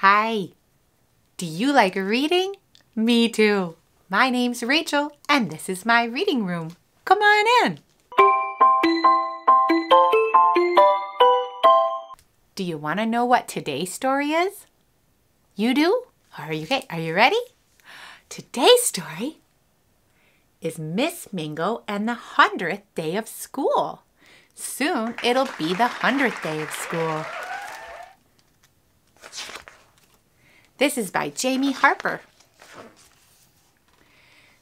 Hi. Do you like reading? Me too. My name's Rachael, and this is my reading room. Come on in. Do you want to know what today's story is? You do? Are you okay? Are you ready? Today's story is Miss Mingo and the hundredth day of school. Soon it'll be the hundredth day of school. This is by Jamie Harper.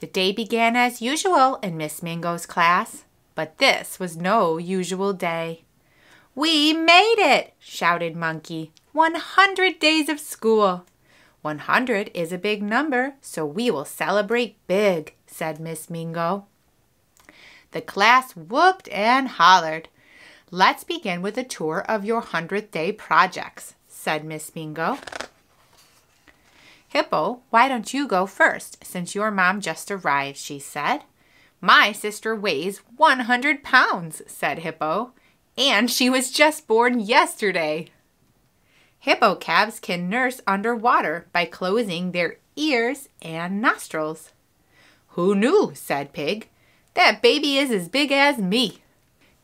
The day began as usual in Miss Mingo's class, but this was no usual day. We made it! shouted Monkey. One hundred days of school. One hundred is a big number, so we will celebrate big, said Miss Mingo. The class whooped and hollered. Let's begin with a tour of your hundredth day projects, said Miss Mingo. Hippo, why don't you go first, since your mom just arrived, she said. My sister weighs 100 pounds, said Hippo, and she was just born yesterday. Hippo calves can nurse underwater by closing their ears and nostrils. Who knew, said Pig. That baby is as big as me.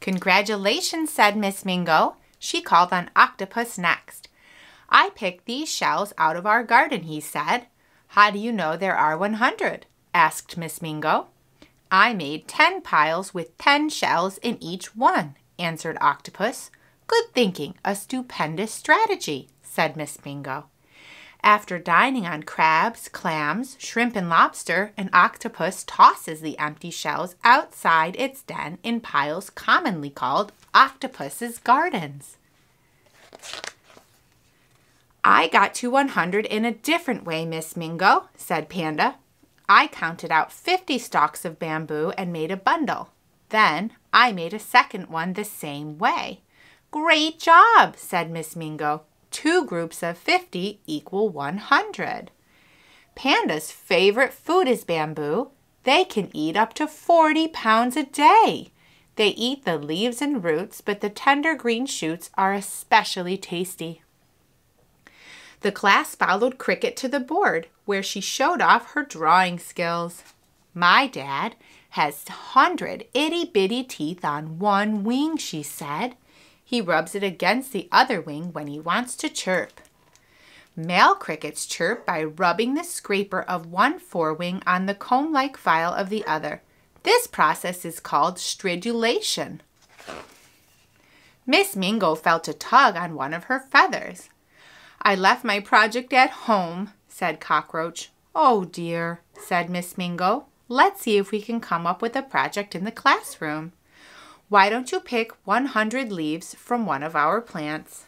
Congratulations, said Miss Mingo. She called on Octopus next. I picked these shells out of our garden, he said. How do you know there are 100? asked Miss Mingo. I made 10 piles with 10 shells in each one, answered Octopus. Good thinking, a stupendous strategy, said Miss Mingo. After dining on crabs, clams, shrimp, and lobster, an octopus tosses the empty shells outside its den in piles commonly called octopus's gardens. I got to 100 in a different way, Miss Mingo, said Panda. I counted out 50 stalks of bamboo and made a bundle. Then I made a second one the same way. Great job, said Miss Mingo. Two groups of 50 equal 100. Panda's favorite food is bamboo. They can eat up to 40 pounds a day. They eat the leaves and roots, but the tender green shoots are especially tasty. The class followed Cricket to the board, where she showed off her drawing skills. My dad has hundred itty bitty teeth on one wing, she said. He rubs it against the other wing when he wants to chirp. Male crickets chirp by rubbing the scraper of one forewing on the comb-like file of the other. This process is called stridulation. Miss Mingo felt a tug on one of her feathers. I left my project at home, said Cockroach. Oh dear, said Miss Mingo. Let's see if we can come up with a project in the classroom. Why don't you pick 100 leaves from one of our plants?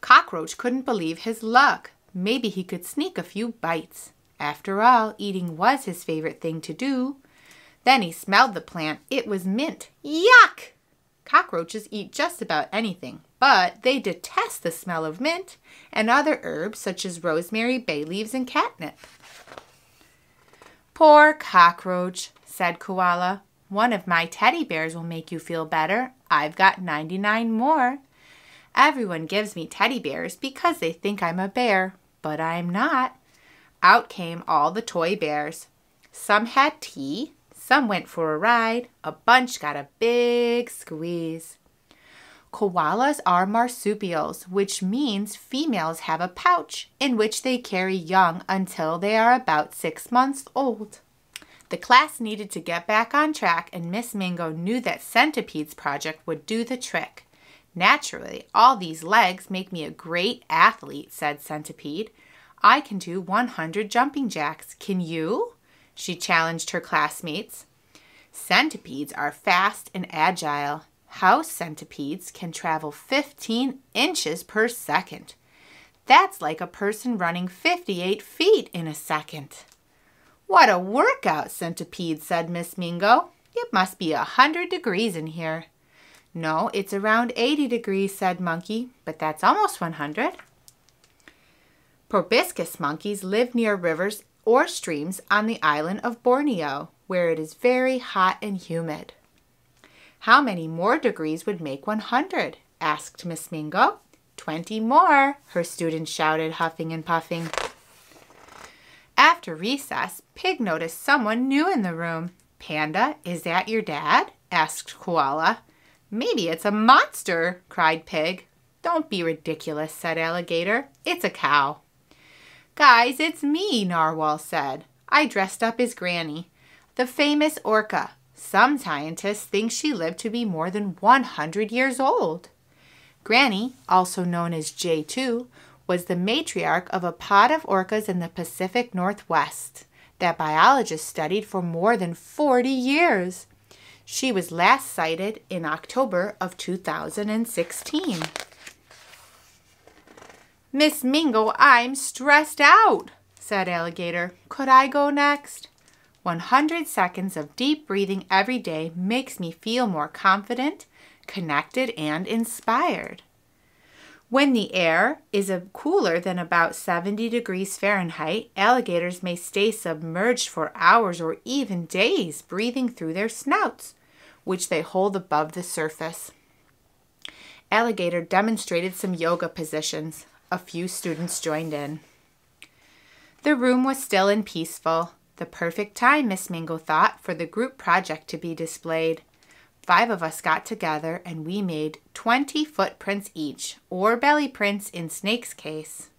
Cockroach couldn't believe his luck. Maybe he could sneak a few bites. After all, eating was his favorite thing to do. Then he smelled the plant. It was mint. Yuck! Cockroaches eat just about anything, but they detest the smell of mint and other herbs such as rosemary, bay leaves, and catnip. Poor cockroach, said Koala. One of my teddy bears will make you feel better. I've got 99 more. Everyone gives me teddy bears because they think I'm a bear, but I'm not. Out came all the toy bears. Some had tea, some went for a ride. A bunch got a big squeeze. Koalas are marsupials, which means females have a pouch in which they carry young until they are about six months old. The class needed to get back on track, and Miss Mingo knew that Centipede's project would do the trick. Naturally, all these legs make me a great athlete, said Centipede. I can do 100 jumping jacks. Can you? She challenged her classmates. Centipedes are fast and agile. House centipedes can travel 15 inches per second. That's like a person running 58 feet in a second. What a workout, Centipede, said Miss Mingo. It must be a hundred degrees in here. No, it's around 80 degrees, said Monkey, but that's almost 100. Proboscis monkeys live near rivers or streams on the island of Borneo, where it is very hot and humid. How many more degrees would make 100? asked Miss Mingo. Twenty more, her students shouted, huffing and puffing. After recess, Pig noticed someone new in the room. Panda, is that your dad? asked Koala. Maybe it's a monster, cried Pig. Don't be ridiculous, said Alligator. It's a cow. Guys, it's me, Narwhal said. I dressed up as Granny, the famous orca. Some scientists think she lived to be more than 100 years old. Granny, also known as J2, was the matriarch of a pod of orcas in the Pacific Northwest that biologists studied for more than 40 years. She was last sighted in October of 2016. Miss Mingo, I'm stressed out, said Alligator. Could I go next? 100 seconds of deep breathing every day makes me feel more confident, connected, and inspired. When the air is cooler than about 70 degrees Fahrenheit, alligators may stay submerged for hours or even days, breathing through their snouts, which they hold above the surface. Alligator demonstrated some yoga positions. A few students joined in. The room was still and peaceful. The perfect time, Miss Mingo thought, for the group project to be displayed. Five of us got together and we made 20 footprints each, or belly prints in Snake's case.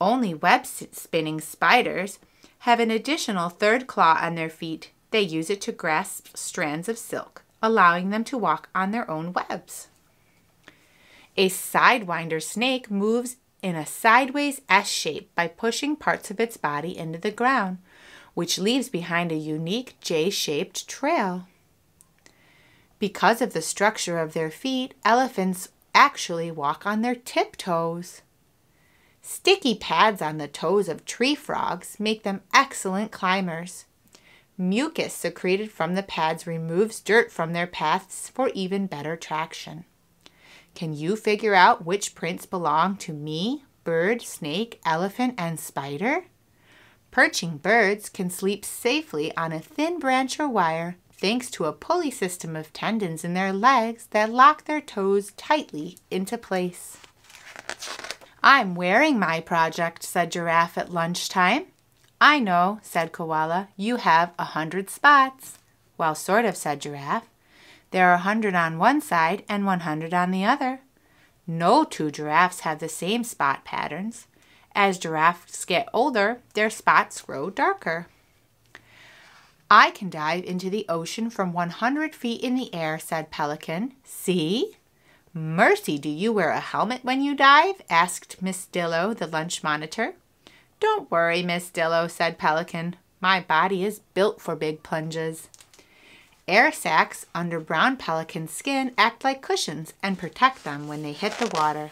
Only web spinning spiders have an additional third claw on their feet. They use it to grasp strands of silk, allowing them to walk on their own webs. A sidewinder snake moves in a sideways S shape by pushing parts of its body into the ground, which leaves behind a unique J shaped trail. Because of the structure of their feet, elephants actually walk on their tiptoes. Sticky pads on the toes of tree frogs make them excellent climbers. Mucus secreted from the pads removes dirt from their paths for even better traction. Can you figure out which prints belong to me, bird, snake, elephant, and spider? Perching birds can sleep safely on a thin branch or wire thanks to a pulley system of tendons in their legs that lock their toes tightly into place. I'm wearing my project, said Giraffe at lunchtime. I know, said Koala. You have a hundred spots. Well, sort of, said Giraffe. There are a hundred on one side and one hundred on the other. No two giraffes have the same spot patterns. As giraffes get older, their spots grow darker. I can dive into the ocean from 100 feet in the air, said Pelican. See? Mercy, do you wear a helmet when you dive? asked Miss Dillo, the lunch monitor. Don't worry, Miss Dillo, said Pelican. My body is built for big plunges. Air sacs under brown pelican skin act like cushions and protect them when they hit the water.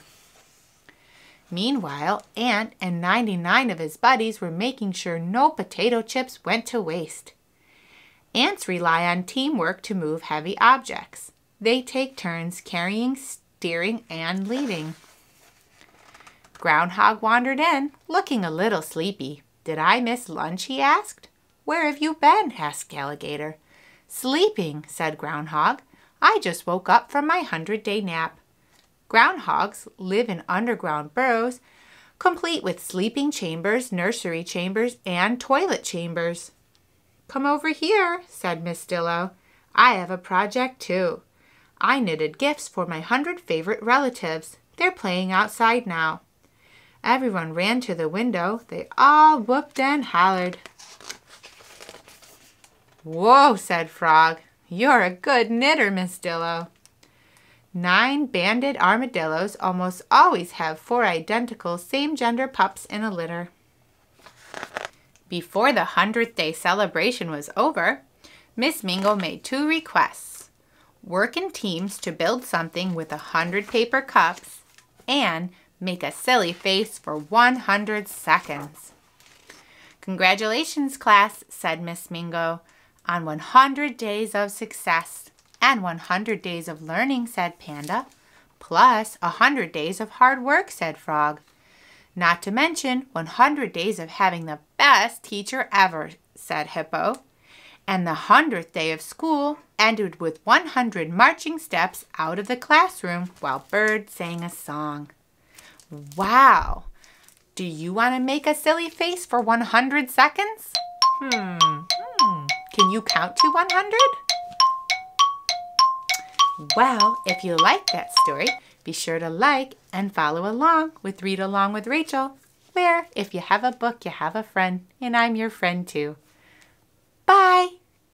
Meanwhile, Ant and 99 of his buddies were making sure no potato chips went to waste. Ants rely on teamwork to move heavy objects. They take turns carrying, steering, and leading. Groundhog wandered in, looking a little sleepy. Did I miss lunch? he asked. Where have you been? asked Alligator. Sleeping, said Groundhog. I just woke up from my hundred day nap. Groundhogs live in underground burrows, complete with sleeping chambers, nursery chambers, and toilet chambers. Come over here, said Miss Dillo. I have a project too. I knitted gifts for my hundred favorite relatives. They're playing outside now. Everyone ran to the window. They all whooped and hollered. Whoa, said Frog. You're a good knitter, Miss Dillo. Nine banded armadillos almost always have four identical same-gender pups in a litter. Before the 100th day celebration was over, Miss Mingo made two requests. Work in teams to build something with a 100 paper cups and make a silly face for 100 seconds. Congratulations, class, said Miss Mingo, on 100 days of success and 100 days of learning, said Panda, plus 100 days of hard work, said Frog. Not to mention 100 days of having the best teacher ever, said Hippo. And the hundredth day of school ended with 100 marching steps out of the classroom while Bird sang a song. Wow! Do you want to make a silly face for 100 seconds? Hmm. Can you count to 100? Well, if you like that story, be sure to like and follow along with Read Along with Rachael, where if you have a book, you have a friend, and I'm your friend too. Bye!